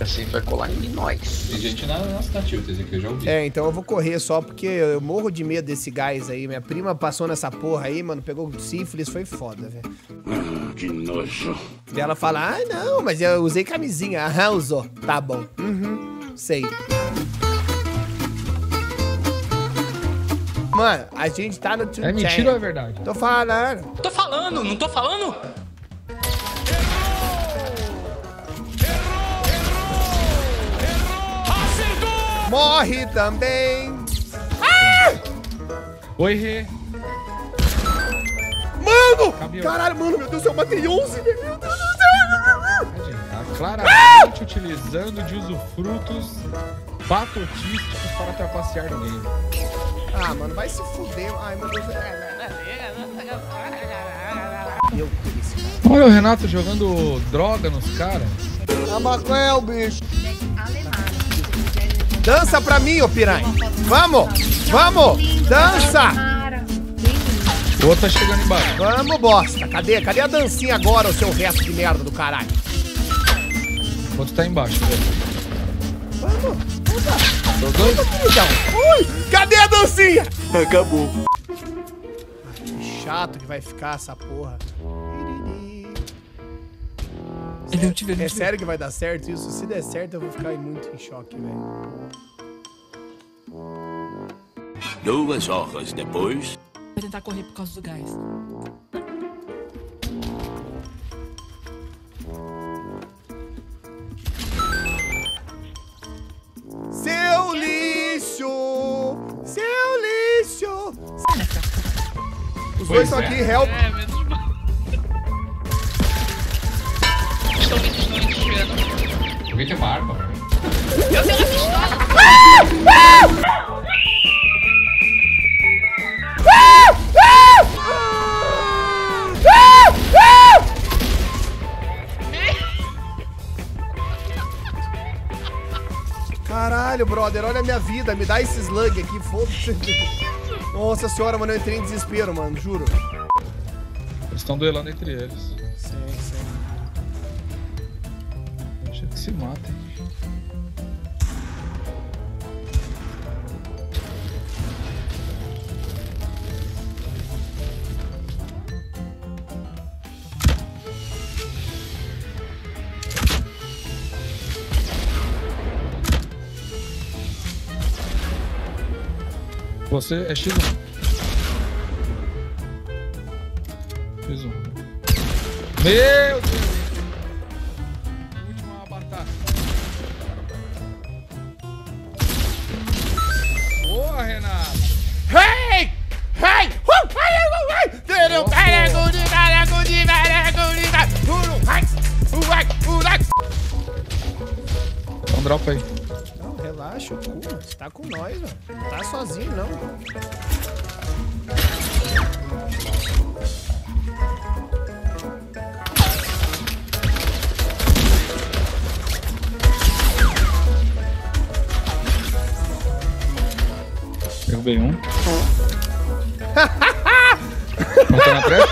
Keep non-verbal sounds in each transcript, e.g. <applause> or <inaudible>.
Assim vai colar em nós. Tem gente na nossa nativa, esse aqui eu já ouvi. É, então eu vou correr só porque eu morro de medo desse gás aí. Minha prima passou nessa porra aí, mano, pegou sífilis, foi foda, velho. Ah, que nojo. E ela fala, ah, não, mas eu usei camisinha. Aham, usou. Tá bom. Uhum, sei. Mano, a gente tá no É mentira ou é verdade? Tô falando. Tô falando, não tô falando? Morre também. Oi, Rê. Mano! Caminhão. Caralho, mano, meu Deus, eu matei 11, meu Deus do céu. A gente tá claramente utilizando de usufrutos patotísticos para trapacear no game. Ah, mano, vai se fuder. Ai, meu Deus. Meu Deus, Olha o Renato jogando droga nos caras. A maconha é o bicho. Dança pra mim, ô piranha. Vamos, vamos, dança. O outro tá chegando embaixo. Vamos, bosta. Cadê? Cadê a dancinha agora, o seu resto de merda do caralho? O outro tá embaixo. Vamos, Os dois? então. Ui, cadê a dancinha? Acabou. Que chato que vai ficar essa porra. Ele não te vê, É sério que vai dar certo isso? Se der certo, eu vou ficar muito em choque, velho. Duas horas depois. Vai tentar correr por causa do gás. Seu lixo! Seu lixo! Os dois estão aqui, help! É, menos mal. Alguém tem uma arma pra mim? Eu tenho uma pistola. Caralho, brother, olha a minha vida. Me dá esse slug aqui, foda-se. Nossa senhora, mano, eu entrei em desespero, mano, juro. Eles estão duelando entre eles. Se matem. Você é X1. X1. Meu Não, relaxa, o cu. Você tá com nós, mano. Não tá sozinho, não. Derrubei um. <laughs> Matou na pressa?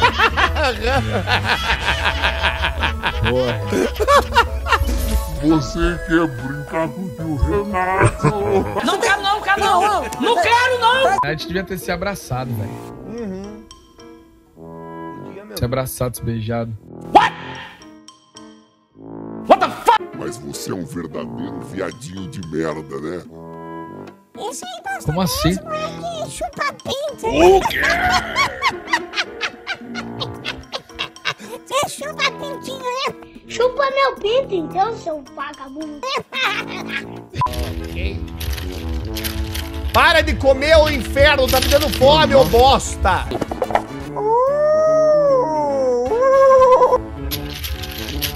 <laughs> Boa. Você quer brincar com o Renato? Não quero não, quero não. Não quero não. A gente devia ter se abraçado, velho. Uhum. Podia. Se abraçado, se beijado. Mas você é um verdadeiro viadinho de merda, né? Como assim? O quê? <laughs> Chupa meu pinto, então, seu vagabundo. Para de comer o inferno, tá me dando fome, ô bosta!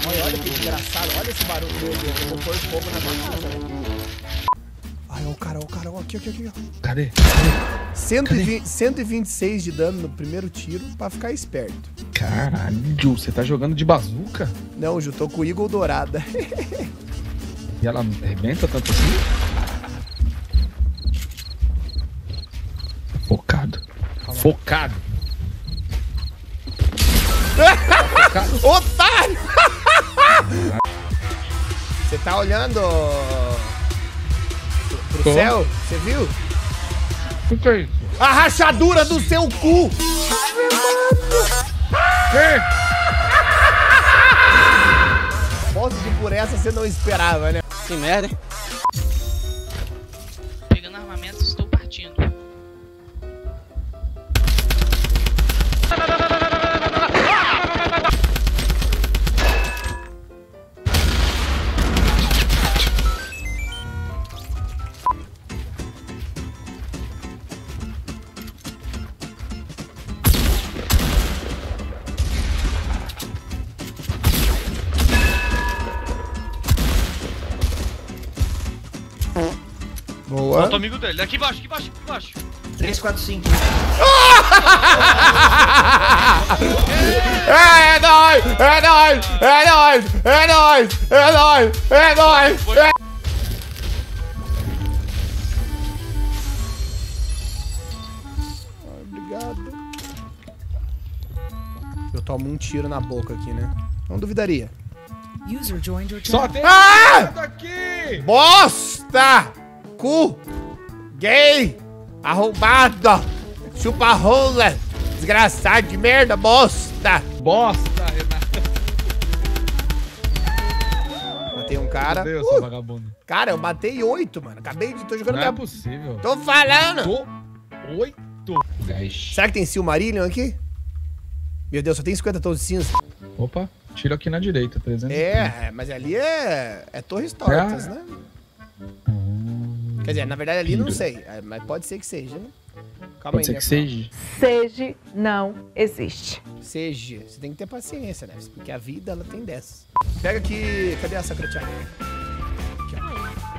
Olha, olha que engraçado, olha esse barulho, eu vou pôr fogo na minha casa, velho. Cara, o cara, aqui, aqui, aqui, ó. Cadê? 120, 126 de dano no primeiro tiro pra ficar esperto. Caralho, você tá jogando de bazuca? Não, Ju, tô com o Eagle dourada. <laughs> E ela arrebenta tanto assim? Focado. Focado. <laughs> Otário! <laughs> Você tá olhando Tô. céu? Você viu? O que que é isso? A rachadura do seu cu! Ei! Posso que por essa você não esperava, né? Que merda, hein? Amigo dele. Aqui embaixo, aqui embaixo, aqui embaixo. 3, 4, 5. É nóis! É nóis! É nóis! É nóis! É nóis! É nóis! É... Obrigado. Eu tomo um tiro na boca aqui, né? Não duvidaria. Só tem Ah! daqui! Bosta! Cu! Gay! Arrombado! Chupa rola! Desgraçado de merda, bosta! Bosta, Renato. Matei um cara. Meu Deus, Uh, vagabundo. cara, eu matei oito, mano. Acabei de. Tô jogando Não é possível. Tô falando! Tô oito. 10. Será que tem Silmarillion aqui? Meu Deus, só tem 50 tons de cinza. Opa, tiro aqui na direita, 300. É, mas ali é. É Torres Tortas, Ah. né? Quer dizer, na verdade ali não sei. é, Mas pode ser que seja, né? Calma Pode ser né, que seja. Seja não existe. Seja. Você tem que ter paciência, né? Porque a vida, ela tem dessas. Pega aqui. Cadê a Sakura Chan?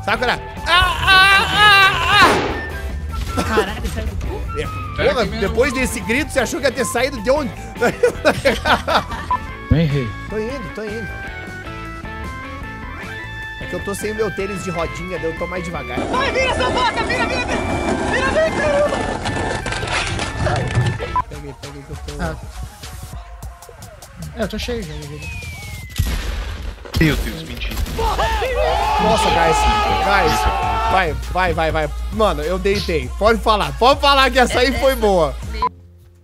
Sakura! Ah, ah, ah, ah! Caralho, saiu do cu? É, porra, depois desse grito, você achou que ia ter saído de onde? Vem, rei. tô indo, tô indo. É que eu tô sem meu tênis de rodinha, daí eu tô mais devagar. Vai, vira essa boca! Vira, vira, vira! Vira, vira, caramba! Peguei, peguei que eu tô... Ah. É, eu tô cheio já. Meu Deus, mentira. Nossa, guys. Guys. Vai, vai, vai, vai. Mano, eu deitei. Pode falar. Pode falar que essa aí foi boa.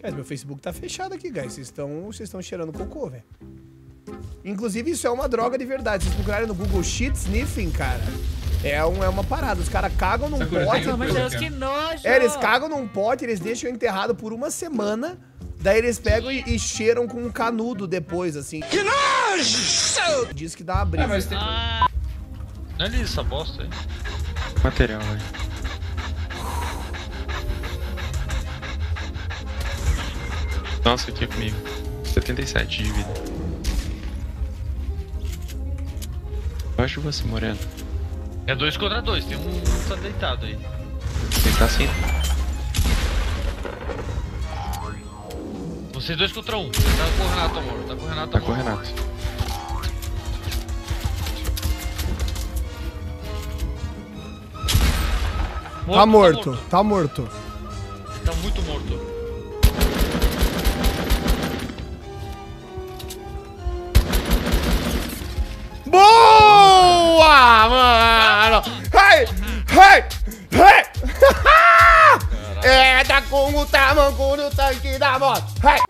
Guys, meu Facebook tá fechado aqui, guys. Vocês estão vocês estão cheirando cocô, velho. Inclusive, isso é uma droga de verdade. Vocês procurarem no Google Shit Sniffing, cara. É, um, é uma parada. Os caras cagam num Sakura, pote. tem Pelo amor de Deus, que nojo! É, eles cagam num pote, eles deixam enterrado por uma semana. Daí eles pegam e, e cheiram com um canudo depois, assim. Que nojo! Diz que dá uma brisa. Ah, mas tem... Não é ali essa bosta aí. Material, velho. Nossa, aqui comigo. 77 de vida. Abaixo de você, Moreno. É dois contra dois, tem um tá deitado aí. Ele tá assim. Vocês dois contra um. Tá com o Renato, amor. Tá com o Renato, Tá com o amor. Renato. Tá morto, tá morto. Tá muito morto. Com o tamanco no tanque da moto. Hey!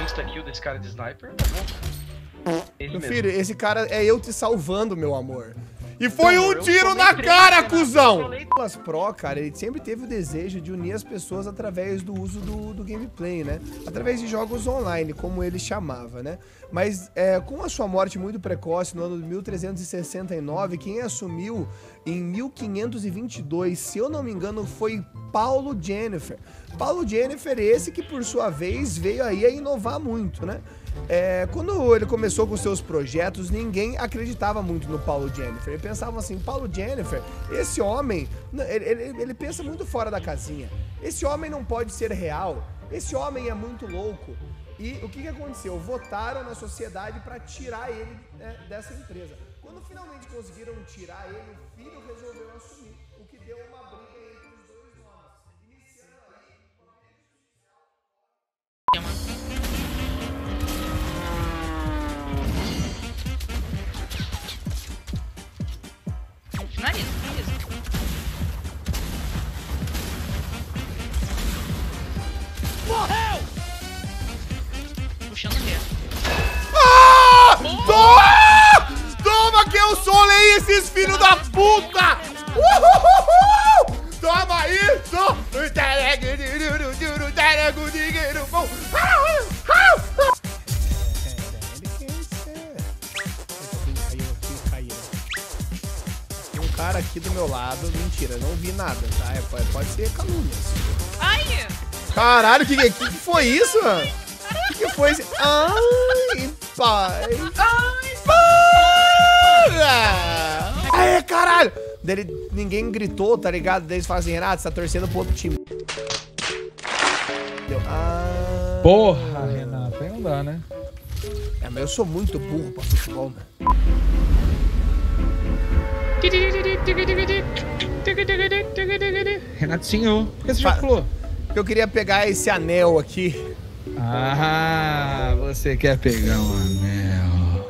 Um insta-kill desse cara de sniper, tá bom. Ele Meu mesmo. filho, esse cara é eu te salvando, meu amor. E foi um tiro na cara, cuzão! Las Pro, cara, ele sempre teve o desejo de unir as pessoas através do uso do, do gameplay, né? Através de jogos online, como ele chamava, né? Mas é, com a sua morte muito precoce no ano de 1369, quem assumiu em 1522, se eu não me engano, foi Paulo Jennifer. Paulo Jennifer, esse que por sua vez veio aí a inovar muito, né? É, quando ele começou com seus projetos, ninguém acreditava muito no Paulo Jennifer. Ele pensava assim, Paulo Jennifer, esse homem, ele, ele- ele pensa muito fora da casinha. Esse homem não pode ser real. Esse homem é muito louco. E o que, que aconteceu? Votaram na sociedade para tirar ele né, dessa empresa. Quando finalmente conseguiram tirar ele, o filho resolveu assumir, um cara aqui do meu lado, mentira, não vi nada, tá? É, pode, pode ser calúnia. Ai! Caralho, que, que, que foi isso, mano? Que, que foi isso? Ai, pai. Ai, caralho! Daí ele- ninguém gritou, tá ligado? Daí eles falam assim, Renato, você tá torcendo pro outro time. Ah, Porra, Renato, aí não dá, né? É, mas eu sou muito burro pra futebol, mano. Renatinho, por que você já pulou? Eu queria pegar esse anel aqui. Ah, você quer pegar um anel.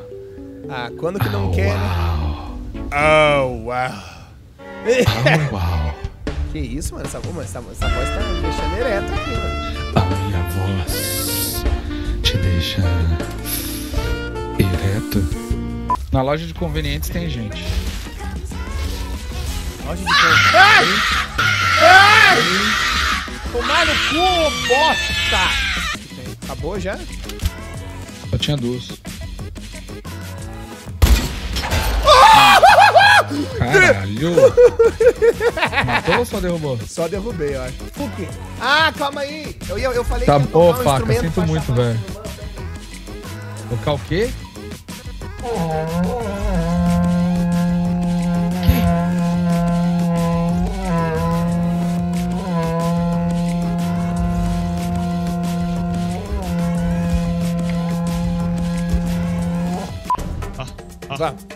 Ah, quando que não quer, né? Oh, uau. Oh, uau. Que isso, mano? Essa, mano, essa, essa voz tá me deixando ereto aqui, mano. A minha voz te deixa ereto. Na loja de convenientes tem gente. Loja de coisa. Ai! Ai! Tomar no cu, bosta! Acabou já? Só tinha duas. Caralho! <laughs> Matou ou só derrubou? Só derrubei, eu acho. Por quê? Ah, calma aí. Eu, ia, eu falei Tá, que ia ô tocar um faca, instrumento sinto muito, velho. Tocar o quê? Vamos.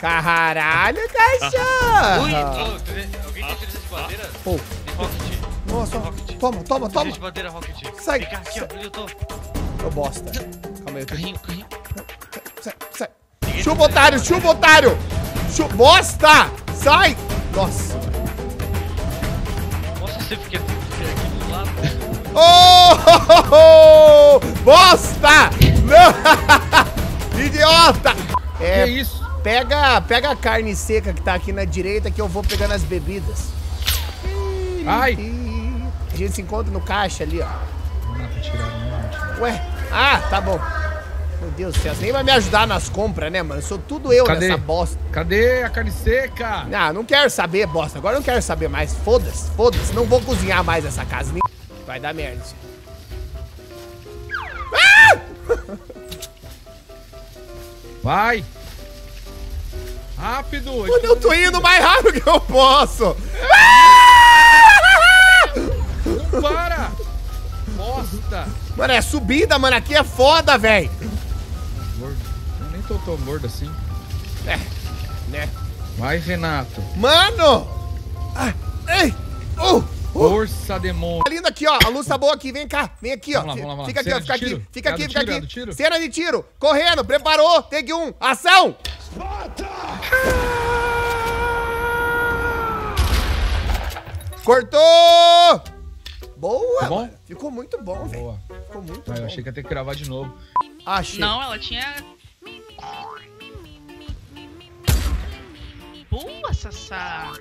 Caralho, cachorro! Ui, alguém tem utilizar de bandeira? Pô. Tem Rocket. Nossa, toma, toma, toma. Utiliza de bandeira Rocket. Sai. Cá, aqui, ó, onde eu tô. Ô, bosta. Calma aí. eu tô- Carrinho, carrinho. Sai, sai. Chupa, otário, chupa, otário! Chu... Bosta! Sai! Nossa. Nossa, você fica fica aqui do lado. Oh! Bosta! Não! <laughs> Idiota! É, Que isso? Pega, pega a carne seca que tá aqui na direita que eu vou pegando as bebidas. Ai! A gente se encontra no caixa ali, ó. Renato, tiraram, né, gente? Ué, ah, tá bom. Meu Deus do céu, você nem vai me ajudar nas compras, né, mano? Sou tudo eu Cadê? nessa bosta. Cadê a carne seca? Ah, não quero saber, bosta. Agora não quero saber mais. Foda-se, foda-se. Não vou cozinhar mais essa casa. Nem- Vai dar merda. isso. <laughs> Vai! Rápido! Mano, eu tô indo mais rápido que eu posso. Não para! Bosta! Mano, é subida, mano. Aqui é foda, velho. Eu nem tô tão gordo assim. É, né? Vai, Renato. Mano! Ah, ei! Uh, uh. Força, demônio. Tá lindo aqui, ó. A luz tá boa aqui. Vem cá. Vem aqui, ó. Vamos lá, vamos lá. Fica aqui, ó. Fica aqui. Fica aqui, fica aqui. Cena de tiro. Correndo. Preparou. Take um. Ação! Cortou! Boa, Tá mano. Ficou muito bom, velho. Boa. Ficou muito Ah, bom. eu achei que ia ter que gravar de novo. Achei. Não, ela tinha. Boa, Sassá!